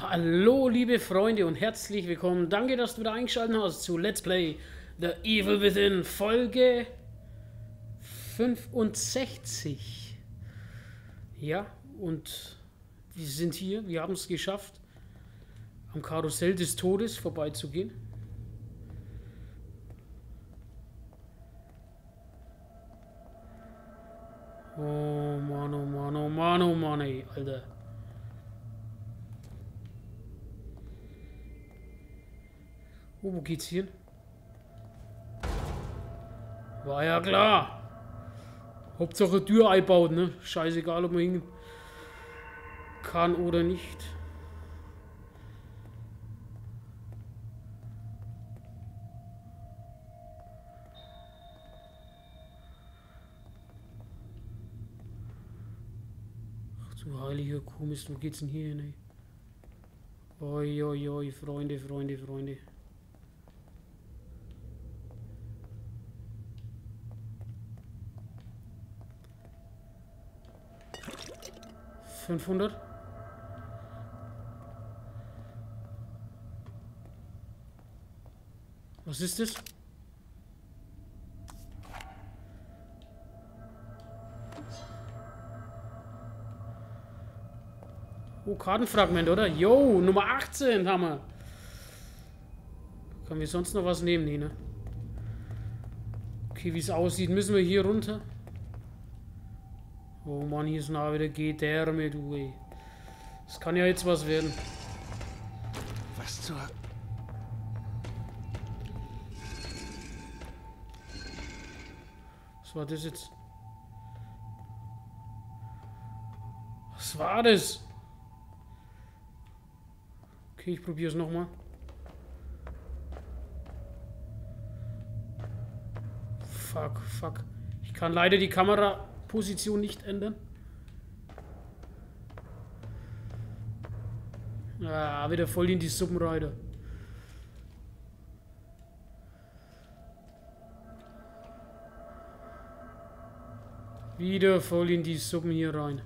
Hallo liebe Freunde und herzlich willkommen. Danke, dass du wieder eingeschaltet hast zu Let's Play The Evil Within Folge 65. Ja, und wir sind hier, wir haben es geschafft, am Karussell des Todes vorbeizugehen. Oh Mann, oh Mann, oh Mann, oh Mann, ey, Alter. Oh, wo geht's hin? War ja klar. Hauptsache Tür einbaut, ne? Scheißegal, ob man hin kann oder nicht. Ach du heiliger Kuhmist, wo geht's denn hier hin? Oi, oi, oi, Freunde, Freunde, Freunde. 500. Was ist das? Oh, Kartenfragment, oder? Jo, Nummer 18 haben wir. Können wir sonst noch was nehmen? Ne? Okay, wie es aussieht, müssen wir hier runter. Oh Mann, hier ist nah wieder Gedärme, du ey. Das kann ja jetzt was werden. Was zur... Was war das jetzt? Was war das? Okay, ich probiere es nochmal. Fuck, fuck. Ich kann leider die Kamera Position nicht ändern. Ah, wieder voll in die Suppenreiter. Wieder voll in die Suppen hier rein.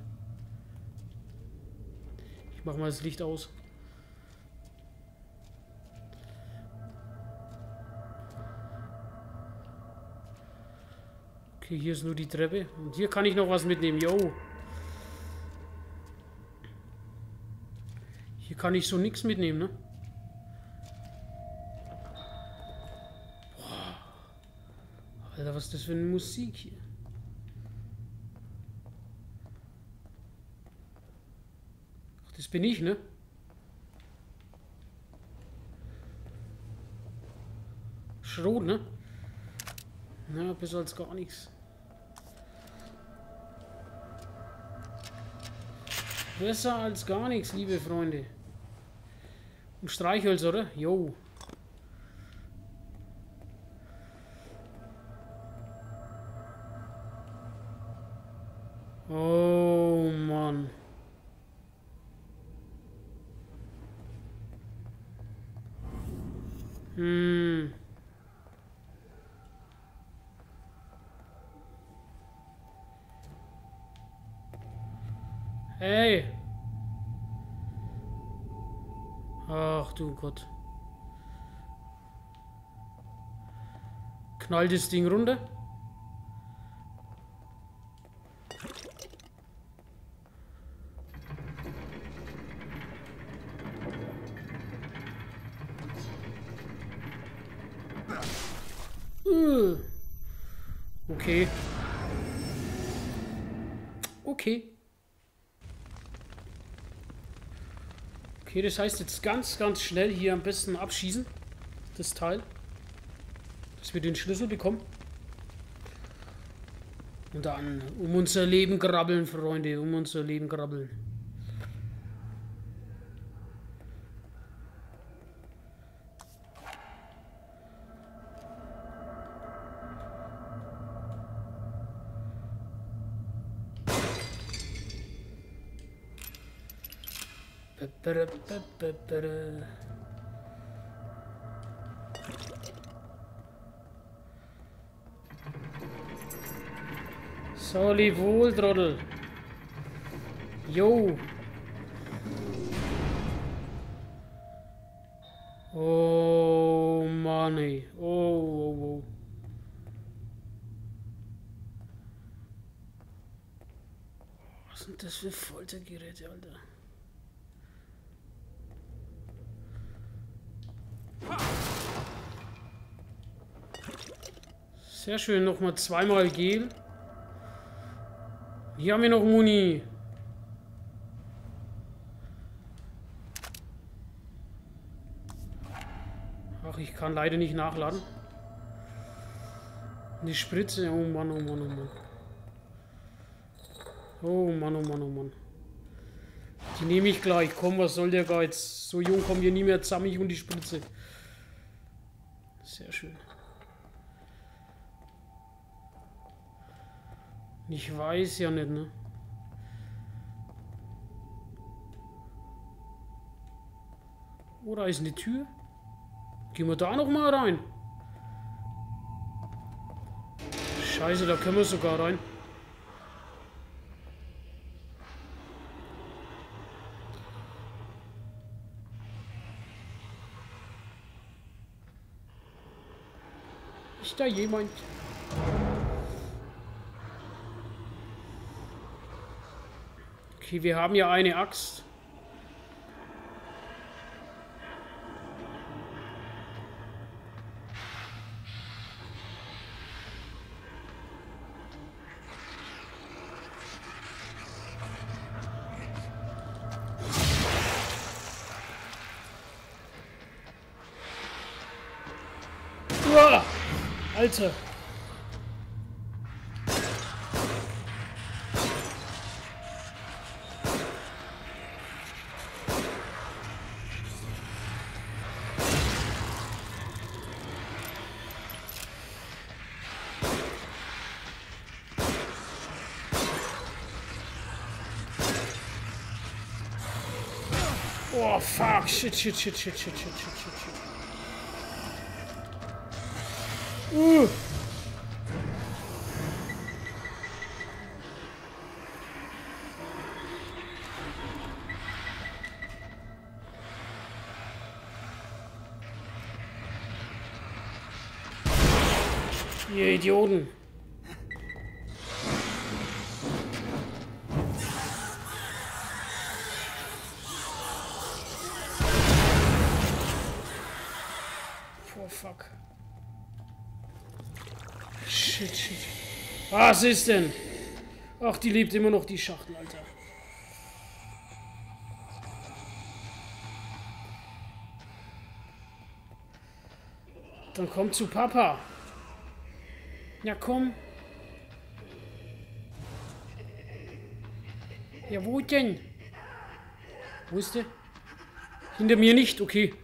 Ich mach mal das Licht aus. Okay, hier ist nur die Treppe. Und hier kann ich noch was mitnehmen. Yo. Hier kann ich so nichts mitnehmen, ne? Boah. Alter, was ist das für eine Musik hier? Ach, das bin ich, ne? Schrot, ne? Na, besser als gar nichts. Besser als gar nichts, liebe Freunde. Und Streichholz, oder? Jo. Oh. Hm. Hey. Ach du Gott. Knall das Ding runter. Äh. Okay. Okay. Okay, das heißt jetzt ganz, ganz schnell hier am besten abschießen. Das Teil. Dass wir den Schlüssel bekommen. Und dann um unser Leben grabbeln, Freunde. Um unser Leben grabbeln. Soli wohl, Trottel. Jo. Oh Mann. Oh, oh, oh. Was sind das für Foltergeräte, Alter? Sehr schön, nochmal zweimal Gel. Hier haben wir noch Muni. Ach, ich kann leider nicht nachladen. Die Spritze, oh Mann, oh Mann, oh Mann. Oh Mann, oh Mann, oh Mann. Die nehme ich gleich. Komm, was soll der Geiz? So jung kommen wir nie mehr zusammen, ich und die Spritze. Sehr schön. Ich weiß ja nicht, ne? Oh, da ist eine Tür. Gehen wir da noch mal rein. Scheiße, da können wir sogar rein. Ist da jemand? Okay, wir haben ja eine Axt. Uah! Alter. Oh fuck, shit, shit, shit, shit, shit, shit, shit, shit, shit. Uh. Ihr Idioten. Was ist denn? Ach, die liebt immer noch die Schachtel, Alter. Dann komm zu Papa. Ja, komm. Ja, wo denn? Wo ist der? Hinter mir nicht, okay.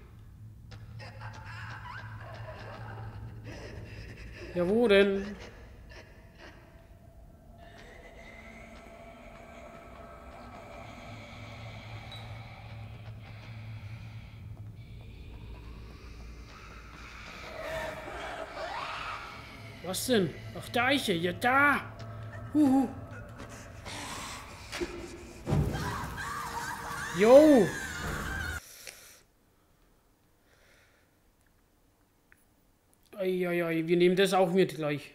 Ja, wo denn? Was denn? Ach, Deiche, ja da! Huhu. Jo! Eieiei, wir nehmen das auch mit gleich.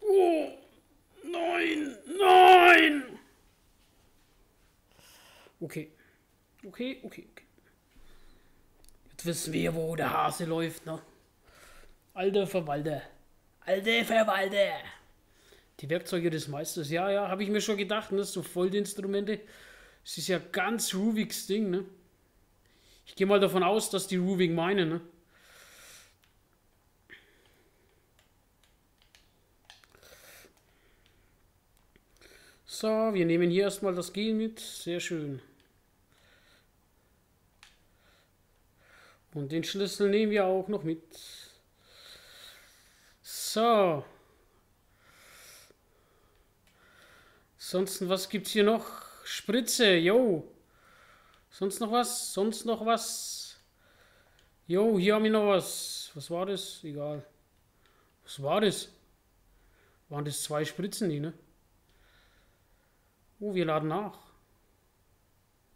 Oh, nein, nein! Okay. Okay, okay, okay. Jetzt wissen wir, wo der Hase läuft, ne? Alter Verwalter. Alter Verwalter. Die Werkzeuge des Meisters. Ja, ja, habe ich mir schon gedacht, ne? So Folterinstrumente. Es ist ja ganz Ruviks Ding, ne? Ich gehe mal davon aus, dass die Ruvik meinen, ne? So, wir nehmen hier erstmal das Gel mit. Sehr schön. Und den Schlüssel nehmen wir auch noch mit. So. Sonst, was gibt's hier noch? Spritze, yo. Sonst noch was? Sonst noch was? Jo, hier haben wir noch was. Was war das? Egal. Was war das? Waren das zwei Spritzen, die, ne? Oh, wir laden nach.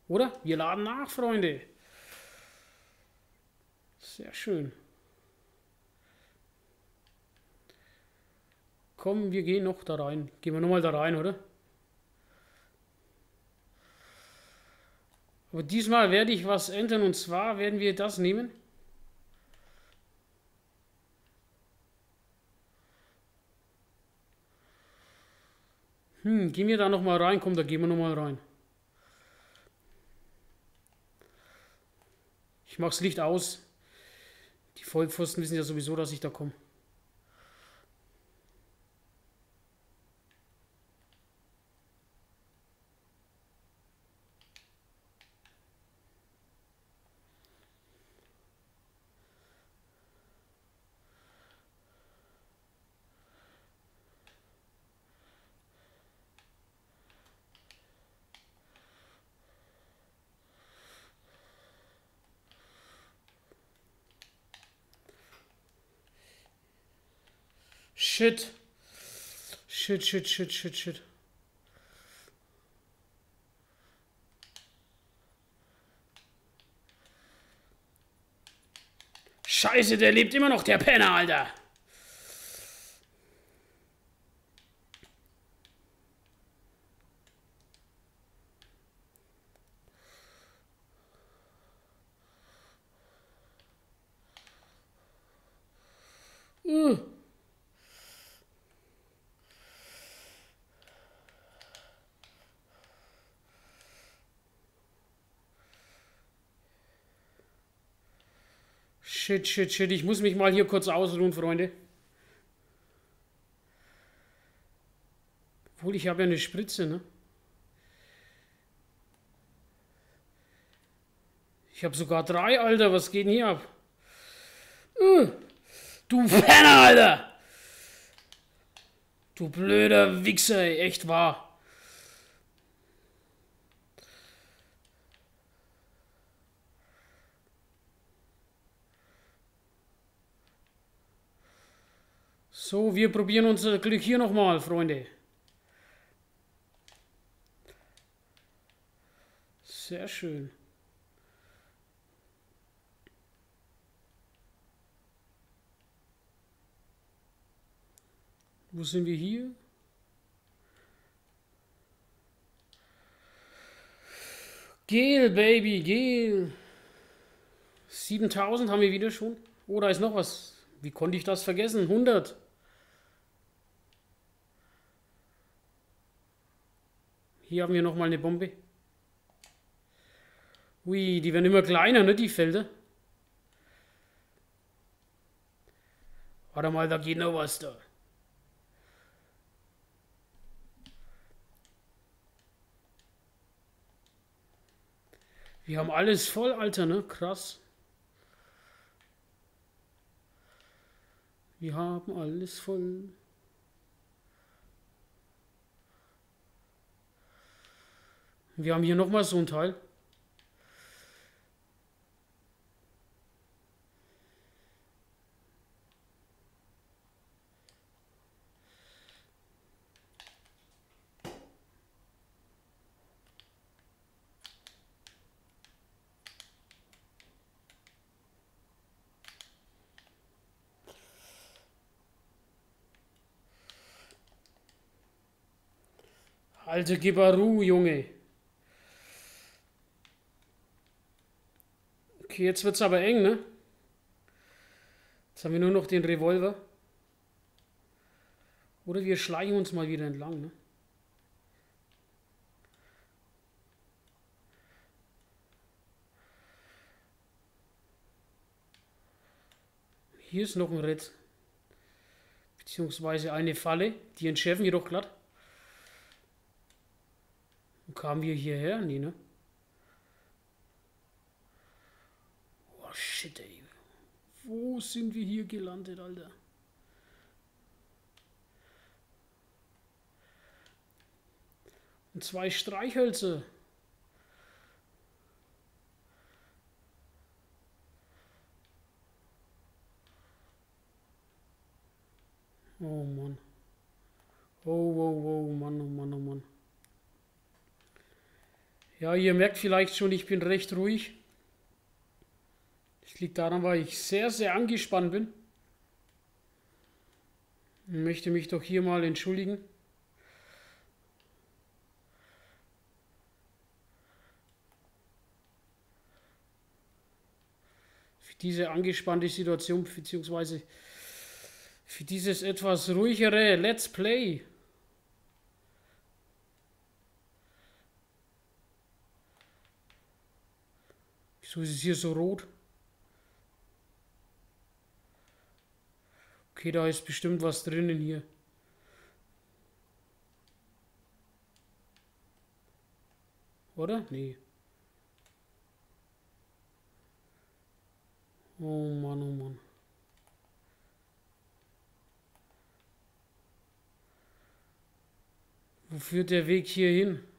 Oder? Wir laden nach, Freunde. Sehr schön. Komm, wir gehen noch da rein. Gehen wir nochmal da rein, oder? Aber diesmal werde ich was ändern und zwar werden wir das nehmen. Hm, gehen wir da nochmal rein? Komm, da gehen wir nochmal rein. Ich mach's Licht aus. Die Vollpfosten wissen ja sowieso, dass ich da komme. Shit. Shit, shit, shit, shit, shit. Scheiße, der lebt immer noch, der Penner, Alter. Uh. Shit, shit, shit. Ich muss mich mal hier kurz ausruhen, Freunde. Obwohl, ich habe ja eine Spritze, ne? Ich habe sogar drei, Alter. Was geht denn hier ab? Uh, du Penner, Alter! Du blöder Wichser, ey. echt wahr. So, wir probieren unser Glück hier nochmal, Freunde. Sehr schön. Wo sind wir hier? Gel, Baby, Gel. 7000 haben wir wieder schon. Oh, da ist noch was. Wie konnte ich das vergessen? 100. Hier haben wir nochmal eine Bombe. Ui, die werden immer kleiner, ne, die Felder. Warte mal, da geht noch was da. Wir haben alles voll, Alter, ne? Krass. Wir haben alles voll. Wir haben hier nochmal so ein Teil. Alte Gibaru, Junge. Okay, jetzt wird es aber eng, ne? Jetzt haben wir nur noch den Revolver. Oder wir schleichen uns mal wieder entlang, ne? Hier ist noch ein Ritz. Beziehungsweise eine Falle. Die entschärfen wir doch glatt. Kamen wir hierher? Nee, ne? Oh shit, ey. Sind wir hier gelandet, Alter? Und zwei Streichhölzer. Oh Mann. Oh, oh, oh, Mann, oh Mann, oh Mann. Ja, ihr merkt vielleicht schon, ich bin recht ruhig. Liegt daran, weil ich sehr, sehr angespannt bin. Ich möchte mich doch hier mal entschuldigen. Für diese angespannte Situation, beziehungsweise für dieses etwas ruhigere Let's Play. Wieso ist es hier so rot? Okay, da ist bestimmt was drinnen hier. Oder? Nee. Oh Mann, oh Mann. Wo führt der Weg hier hin?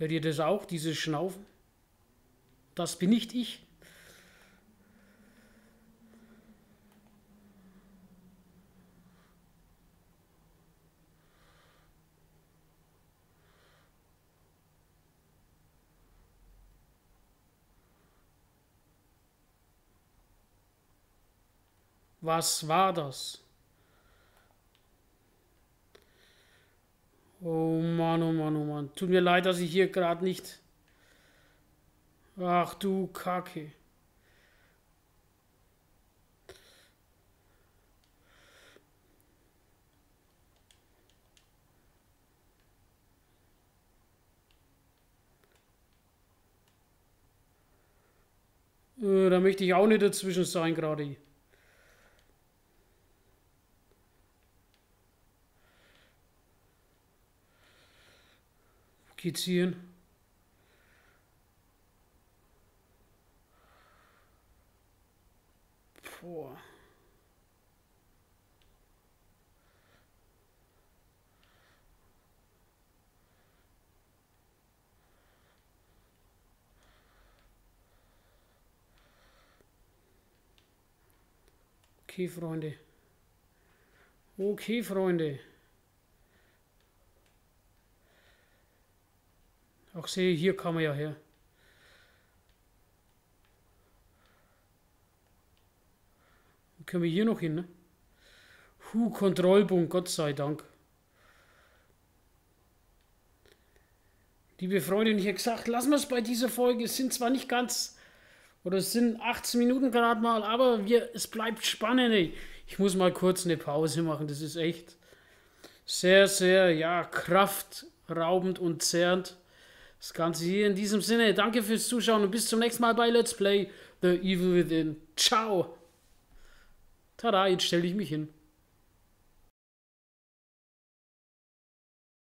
Hört ihr das auch, dieses Schnaufen? Das bin nicht ich. Was war das? Oh Mann, oh Mann, oh Mann. Tut mir leid, dass ich hier gerade nicht... Ach du Kacke. Äh, da möchte ich auch nicht dazwischen sein gerade. Skizzieren. Boah. Okay, Freunde. Okay, Freunde. Ach sehe, hier kann man ja her. Dann können wir hier noch hin, ne? Huh, Kontrollpunkt, Gott sei Dank. Liebe Freunde, ich habe gesagt, lassen wir es bei dieser Folge. Es sind zwar nicht ganz, oder es sind 18 Minuten gerade mal, aber wir, es bleibt spannend. Ey. Ich muss mal kurz eine Pause machen. Das ist echt sehr, sehr, ja, kraftraubend und zerrend. Das Ganze hier in diesem Sinne. Danke fürs Zuschauen und bis zum nächsten Mal bei Let's Play The Evil Within. Ciao. Tada, jetzt stelle ich mich hin.